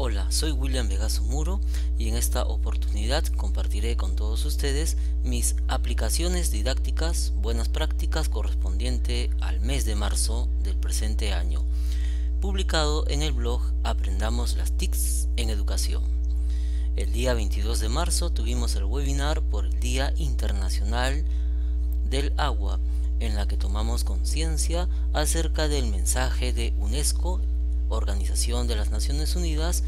Hola, soy William Vegaso Muro y en esta oportunidad compartiré con todos ustedes mis aplicaciones didácticas buenas prácticas correspondiente al mes de marzo del presente año, publicado en el blog Aprendamos las TICs en Educación. El día 22 de marzo tuvimos el webinar por el Día Internacional del Agua, en la que tomamos conciencia acerca del mensaje de UNESCO Organización de las Naciones Unidas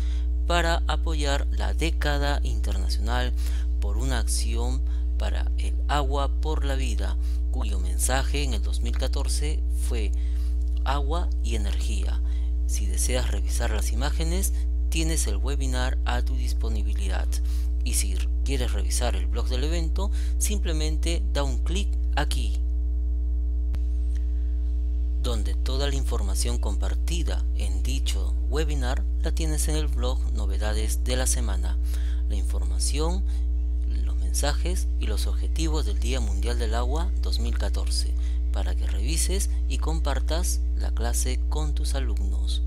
para apoyar la década internacional por una acción para el agua por la vida, cuyo mensaje en el 2014 fue agua y energía. Si deseas revisar las imágenes, tienes el webinar a tu disponibilidad. Y si quieres revisar el blog del evento, simplemente da un clic aquí donde toda la información compartida en dicho webinar la tienes en el blog Novedades de la Semana. La información, los mensajes y los objetivos del Día Mundial del Agua 2014 para que revises y compartas la clase con tus alumnos.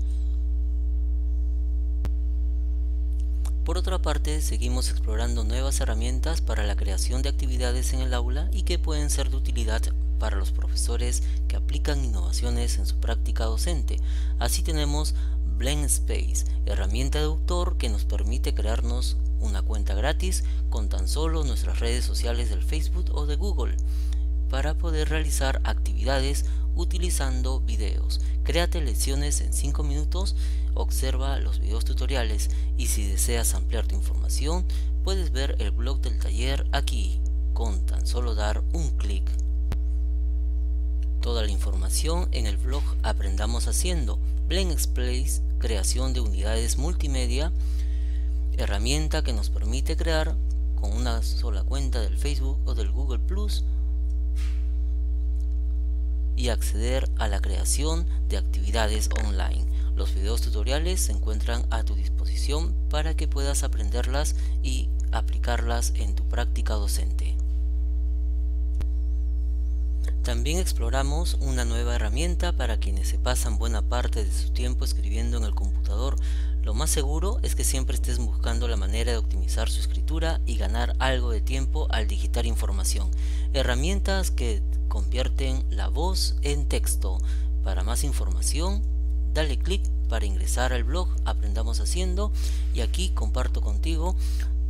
Por otra parte, seguimos explorando nuevas herramientas para la creación de actividades en el aula y que pueden ser de utilidad para los profesores que aplican innovaciones en su práctica docente. Así tenemos Blend Space, herramienta de autor que nos permite crearnos una cuenta gratis con tan solo nuestras redes sociales del Facebook o de Google para poder realizar actividades utilizando videos. Créate lecciones en 5 minutos, observa los videos tutoriales y si deseas ampliar tu información puedes ver el blog del taller aquí con tan solo dar un clic. Toda la información en el blog Aprendamos Haciendo, Blend Place, creación de unidades multimedia, herramienta que nos permite crear con una sola cuenta del Facebook o del Google Plus y acceder a la creación de actividades online. Los videos tutoriales se encuentran a tu disposición para que puedas aprenderlas y aplicarlas en tu práctica docente. También exploramos una nueva herramienta para quienes se pasan buena parte de su tiempo escribiendo en el computador. Lo más seguro es que siempre estés buscando la manera de optimizar su escritura y ganar algo de tiempo al digitar información. Herramientas que convierten la voz en texto. Para más información, dale clic para ingresar al blog Aprendamos Haciendo y aquí comparto contigo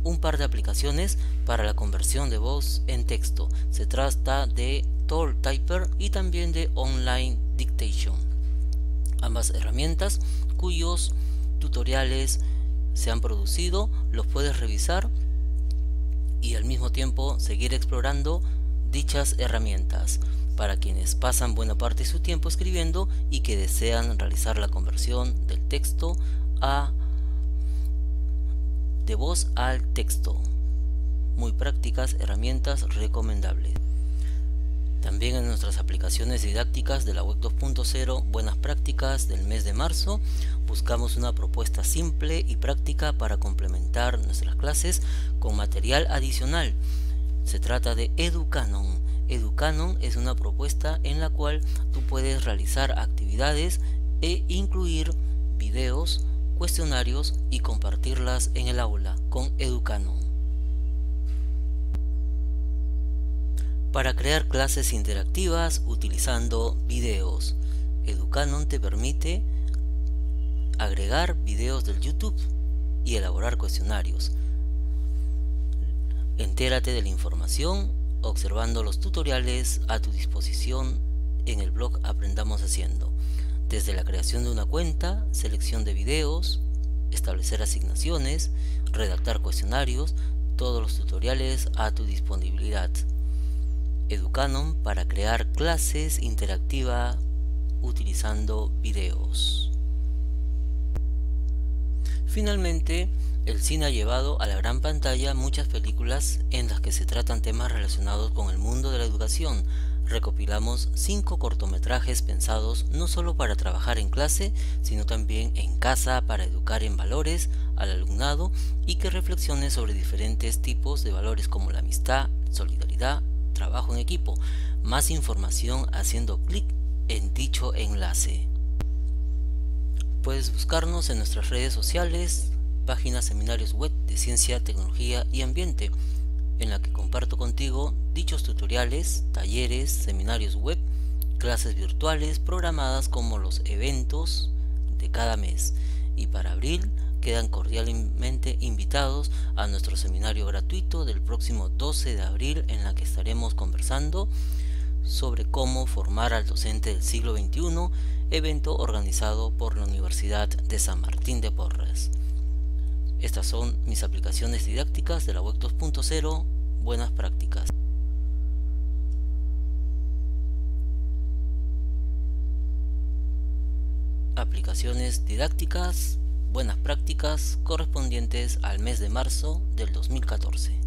un par de aplicaciones para la conversión de voz en texto. Se trata de Toll Typer y también de Online Dictation. Ambas herramientas cuyos tutoriales se han producido los puedes revisar y al mismo tiempo seguir explorando dichas herramientas para quienes pasan buena parte de su tiempo escribiendo y que desean realizar la conversión del texto a de voz al texto. Muy prácticas, herramientas recomendables. También en nuestras aplicaciones didácticas de la web 2.0 Buenas Prácticas del mes de marzo buscamos una propuesta simple y práctica para complementar nuestras clases con material adicional. Se trata de Educanon. Educanon es una propuesta en la cual tú puedes realizar actividades e incluir videos, cuestionarios y compartirlas en el aula con Educanon. para crear clases interactivas utilizando videos. Educanon te permite agregar videos del YouTube y elaborar cuestionarios. Entérate de la información observando los tutoriales a tu disposición en el blog Aprendamos Haciendo. Desde la creación de una cuenta, selección de videos, establecer asignaciones, redactar cuestionarios, todos los tutoriales a tu disponibilidad. Educanon para crear clases interactivas utilizando videos. Finalmente, el cine ha llevado a la gran pantalla muchas películas en las que se tratan temas relacionados con el mundo de la educación. Recopilamos cinco cortometrajes pensados no solo para trabajar en clase, sino también en casa para educar en valores al alumnado y que reflexione sobre diferentes tipos de valores como la amistad, solidaridad, trabajo en equipo. Más información haciendo clic en dicho enlace. Puedes buscarnos en nuestras redes sociales página Seminarios Web de Ciencia, Tecnología y Ambiente, en la que comparto contigo dichos tutoriales, talleres, seminarios web, clases virtuales programadas como los eventos de cada mes. Y para abril quedan cordialmente invitados a nuestro seminario gratuito del próximo 12 de abril en la que estaremos conversando sobre cómo formar al docente del siglo XXI, evento organizado por la Universidad de San Martín de Porres. Estas son mis aplicaciones didácticas de la Web 2.0, buenas prácticas. Aplicaciones didácticas, buenas prácticas correspondientes al mes de marzo del 2014.